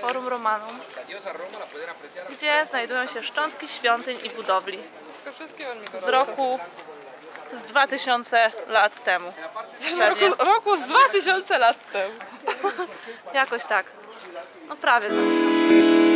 Forum Romanum, gdzie znajdują się szczątki świątyń i budowli z roku z 2000 lat temu. Pewnie. roku, roku z 2000 lat temu. Jakoś tak. No prawie 2000.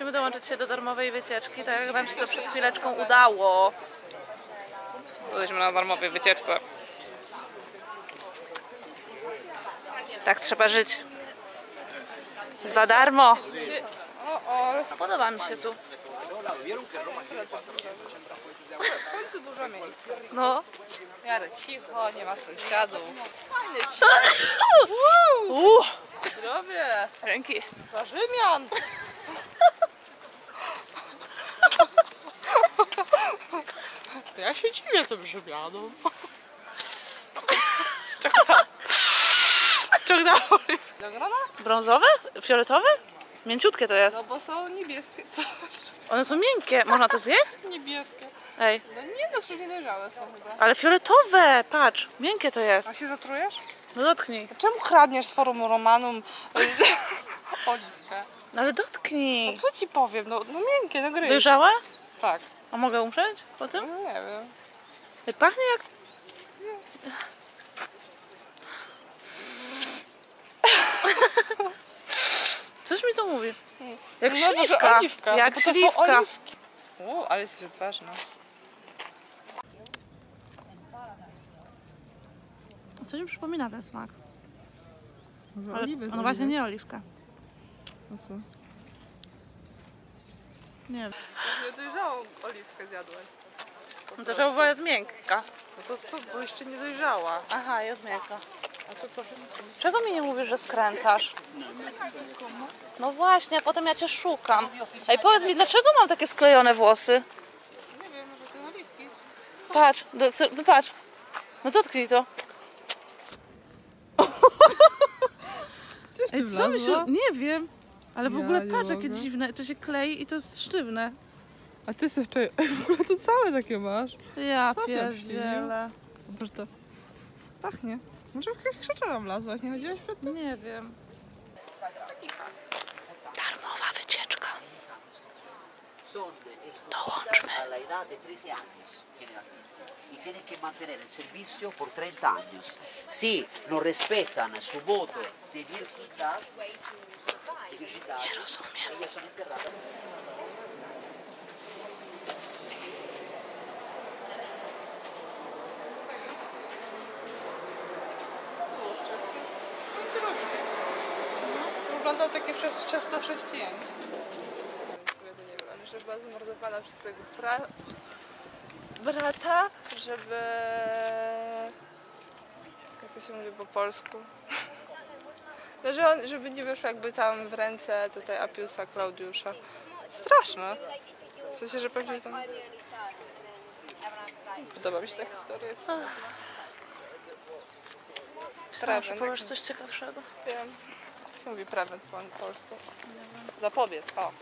Musimy dołączyć się do darmowej wycieczki, tak jak wam się to przed chwileczką udało. Jesteśmy na darmowej wycieczce. Tak trzeba żyć. Za darmo. O, o, podoba mi się tu. w końcu dużo miejsc. No. W miarę cicho, nie ma sąsiadów. Fajnie ci. Uuu. Zdrowie. Dzięki. Dla Rzymian. To ja się dziwię tym Rzymianom. Do grona? Brązowe? Fioletowe? Mięciutkie to No jest. bo są niebieskie. Coś. One są miękkie. Można to zjeść? Niebieskie. Ej. No nie, no przecież nie dojrzałe są chyba. Ale fioletowe! Patrz. Miękkie to jest. A się zatrujesz? No dotknij. Czemu kradniesz z forum Romanum oliwkę? No ale dotknij. Co ci powiem? No, no miękkie, no gryź. Dojrzałe? Tak. A mogę umrzeć po tym? No nie wiem. Pachnie jak... Coś mi to mówi. Jak no, może śliwka. oliwka. Jak bo to śliwka. są oliwki. U, ale jesteś odważna. Coś mi przypomina ten smak. Ale no właśnie nie oliwka. No co? Nie wiem. Niedojrzałą oliwkę zjadłaś. No to żałowa jest miękka. No to co, bo jeszcze nie dojrzała. Aha, jest miękka. A to co? Czego mi nie mówisz, że skręcasz? No właśnie, a potem ja cię szukam. Ej, powiedz mi, dlaczego mam takie sklejone włosy? Nie wiem, może te oliwki. Patrz, do, no patrz. No dotknij to. Ej, co mi się... Nie wiem. Ale w Ja ogóle patrz, jakie dziwne. To się klei i to jest sztywne. A ty sobie wczoraj... W ogóle to całe takie masz. Ja pierdzielę. Zobacz to. Pachnie. Może w jakieś krzeczera wlazłaś, nie chodziłaś przed tym? Nie wiem. Darmowa wycieczka. son exclusivas a la edad de 13 años generalmente y tienen que mantener el servicio por 30 años. Si no respetan su voto de virginidad, virginidad rozumiem. To wygląda takie wczesno chrześcijańskie. W sumie to nie wiem, ale że była zamordowana przez swojego brata, żeby... Jak to się mówi po polsku? No, że on, żeby nie wyszło jakby tam w ręce tutaj Apiusa, Klaudiusza. Straszne. W sensie, że pewnie tam... Podoba mi się ta historia. Jest Może Prewent, powiesz coś ciekawszego. wiem. Mówi prewent po polsku? Zapowiedz, o.